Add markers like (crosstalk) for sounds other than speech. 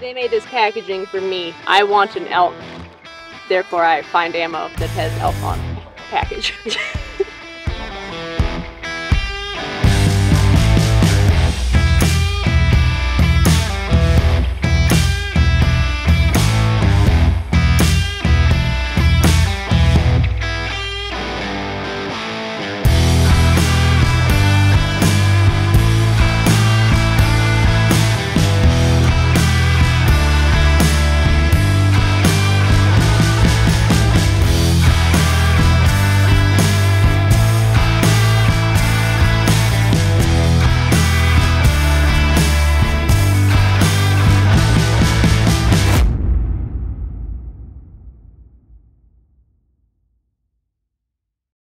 They made this packaging for me. I want an elk. Therefore, I find ammo that has elk on package. (laughs)